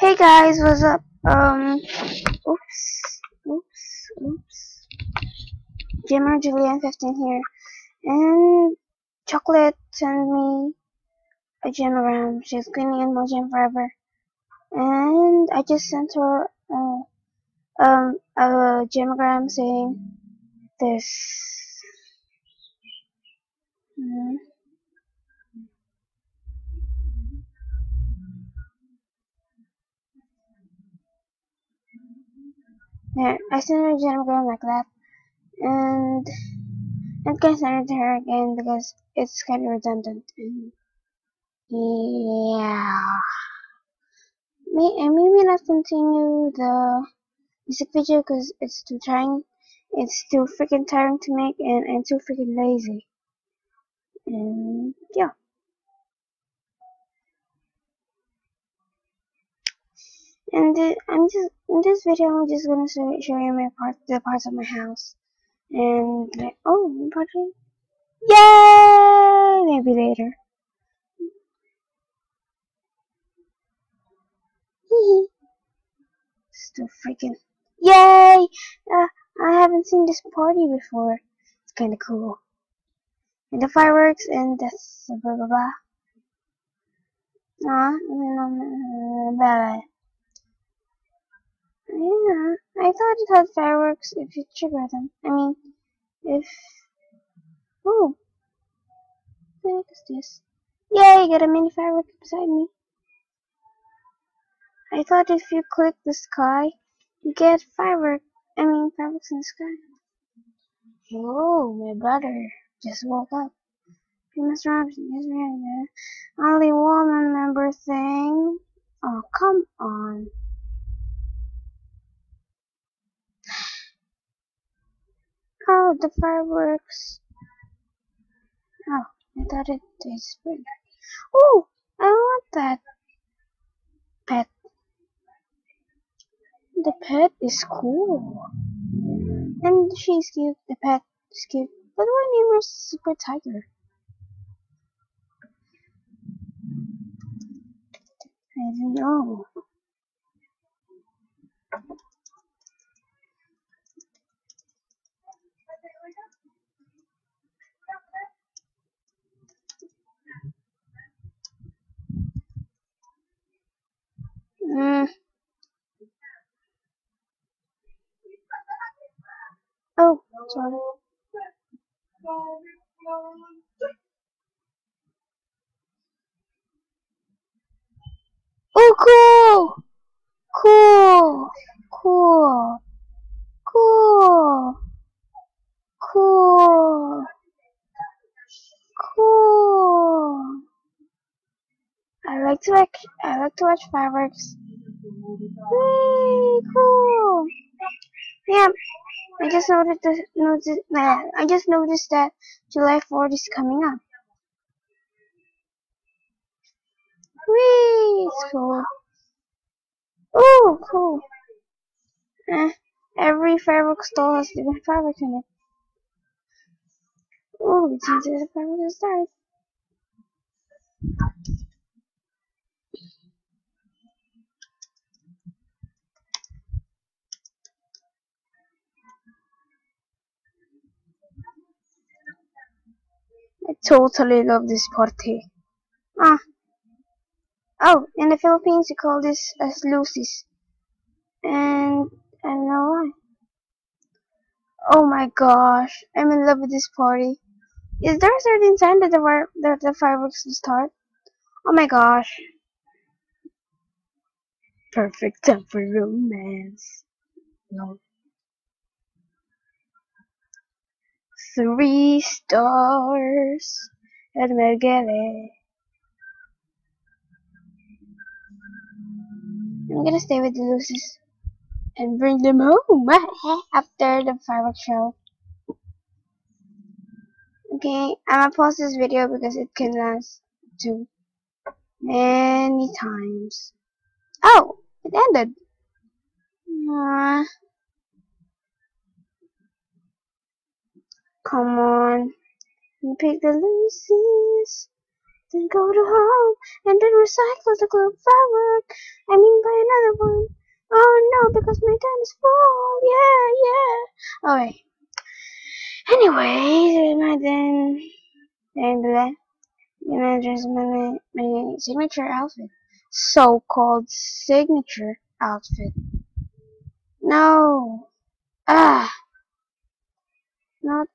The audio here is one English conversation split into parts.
Hey guys, what's up? Um, oops, oops, oops. Jammer Julienne 15 here, and Chocolate sent me a Jam-a-Gram. She's cleaning in my gym forever, and I just sent her uh, um a Jam-a-Gram saying this. Mm. I sent a Jam-a-Gram like that, and I'm gonna send it to her again because it's kind of redundant. And yeah, May, and maybe not continue the music video because it's too tiring. It's too freaking tiring to make, and I'm too freaking lazy. And yeah. And the, I'm just in this video, I'm just gonna show, show you my part, the parts of my house, and like, oh, project, yay! Maybe later. Still freaking, yay! Uh, I haven't seen this party before. It's kind of cool. And the fireworks and that's blah blah blah. Ah, blah, blah. Yeah, I thought it had fireworks if you trigger them. I mean, if... Oh! What is this? Yay, got a mini firework beside me. I thought if you click the sky, you get firework. I mean, fireworks in the sky. Oh, my brother just woke up. You must remember, only one member thing. Oh, come on. Oh, the fireworks. Oh, I thought it big. Oh, I want that pet. The pet is cool. And she's cute. The pet is cute. But her name is Super Tiger. I don't know. Mm. Oh, sorry. Oh, cool! Cool! Cool! Cool! Cool! Cool! Like to watch. I like to watch fireworks. Whee! Cool. Yeah. I just noticed. The, I just noticed that July 4th is coming up. Whee! It's cool. Ooh, cool. Eh, every fireworks store has different fireworks in it. Ooh, if fireworks started. I totally love this party. Ah. Oh, in the Philippines you call this as lucis. And I don't know why. Oh my gosh, I'm in love with this party. Is there a certain time that the, that the fireworks will start? Oh my gosh. Perfect time for romance. No. Three stars at Mergele. I'm gonna stay with the Lucis and bring them home after the fireworks show. Okay, I'm gonna pause this video because it can last too many times. Oh, it ended. Uh, come on, you pick the Lucis. Then go to home and then recycle the globe firework. I mean buy another one. Oh no, because my tent is full. Yeah, yeah. Okay. Anyway, my then, then the then there's my my signature outfit, so-called signature outfit. No, ah, not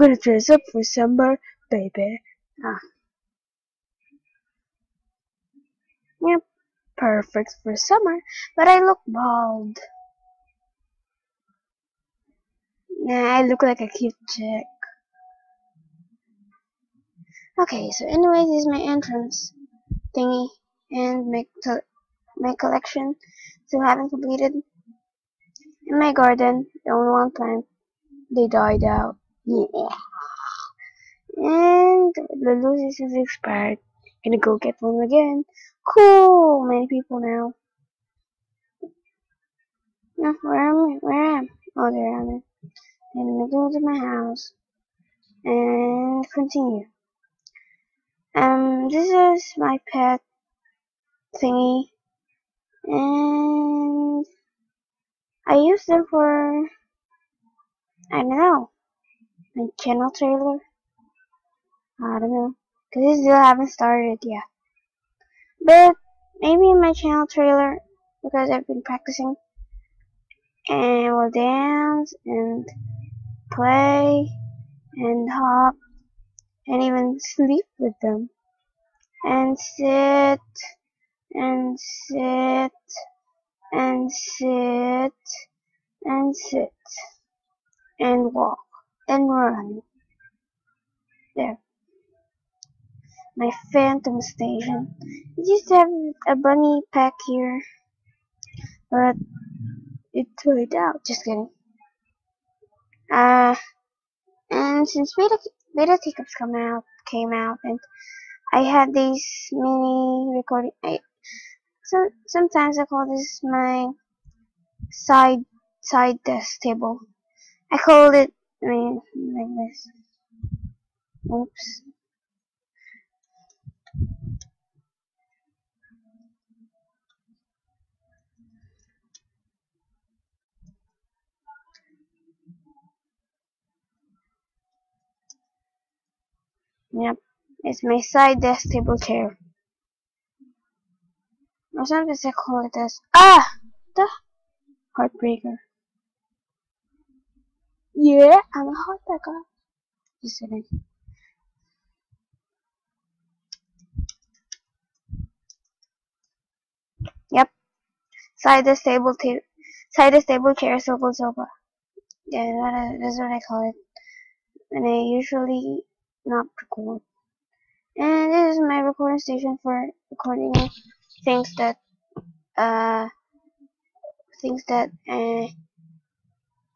gonna dress up for summer, baby. Ah. Yep, perfect for summer, but I look bald. Nah, I look like a cute chick. Okay, so anyway, this is my entrance thingy and my my collection still haven't completed. In my garden, the only one plant, they died out. Yeah. And the Lucis is expired. Gonna go get one again. Cool! Many people now. Yeah, where am I? Where am I? Oh, there I am. And I'm going to my house. And continue. Um, this is my pet thingy. And I use them for, I don't know, my channel trailer. I don't know. Cause I still haven't started yet. But maybe my channel trailer because I've been practicing and will dance and play and hop and even sleep with them and sit and sit and sit and sit and walk and run there my phantom station. It used to have a bunny pack here, but it died out. Just kidding. Uh, and since beta beta teacups come out came out, and I had these mini recording. I so sometimes I call this my side side desk table. I called it. I mean, like this. Oops. Yep, it's my side desk table chair. Or sometimes I call it as Ah! The Heartbreaker. Yeah, I'm a heartbreaker. Just kidding. Yep. Side desk table ta side desk table chair circle sofa. Yeah, that is, that's what I call it. And I usually not record. And this is my recording station for recording things that uh things that uh,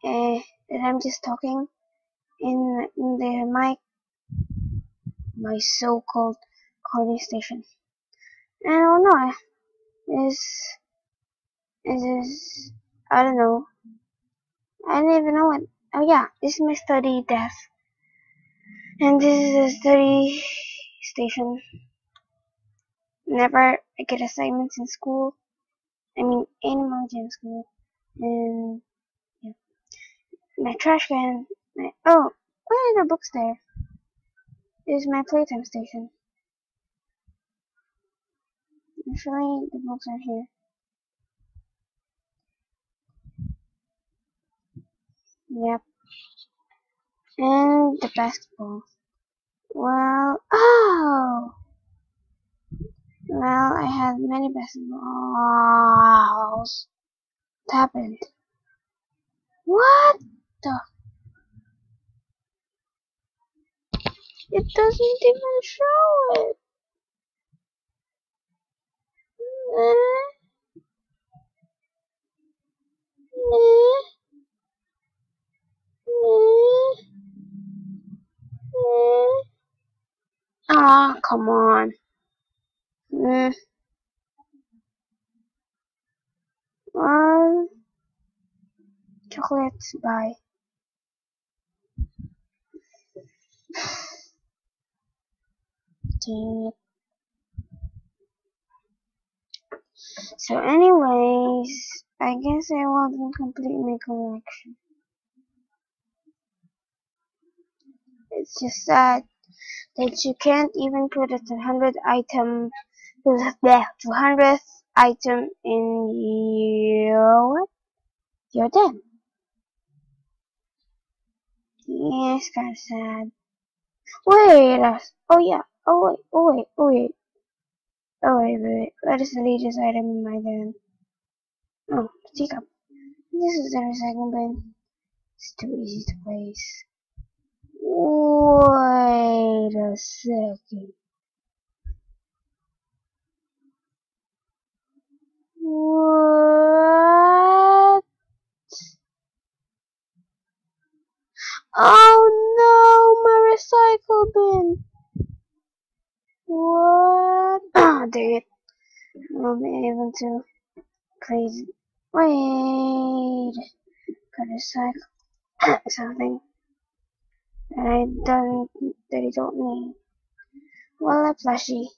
uh that I'm just talking in, in the mic my so-called recording station. And I don't know is is I don't know. I don't even know what oh yeah, this is my study desk and this is a study station. Never I get assignments in school, I mean animal jam school, and my trash can. My oh, why are the books there? This is my playtime station. Actually, the books are here. Yep. And the basketball. Well, oh! Well, I have many basketballs. What happened? What It doesn't even show it. Ah, oh, come on. Mm. Well, chocolates, bye. So anyways, I guess I will complete my collection. It's just sad that you can't even put a 200 item, the 200th item in your? Your den. It's kinda sad. Wait, oh yeah, oh wait, oh wait, oh wait. Oh wait, wait, wait. Let us delete this item in my den. Oh, teacup. This is the recycling bin. It's too easy to place. Wait a second. What? Oh no, my recycle bin. What? Dang it. I'll be able to please wait. Gotta recycle something that I don't that I don't need. Well, a plushie.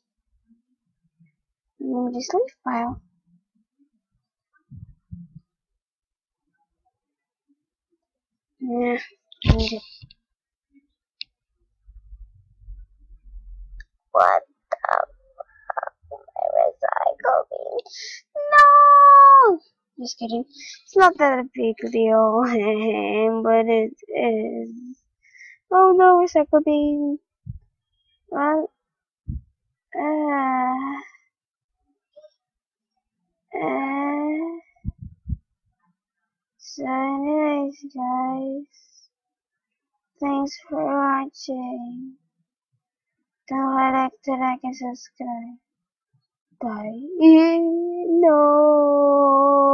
Me just leave file. Yeah, I need it. What the fuck? My recycle bin. No! Just kidding. It's not that a big deal, but it is. Oh no, recycle bin. Well, uh, uh, so anyways guys, thanks for watching. Don't like to like and subscribe. Bye. No.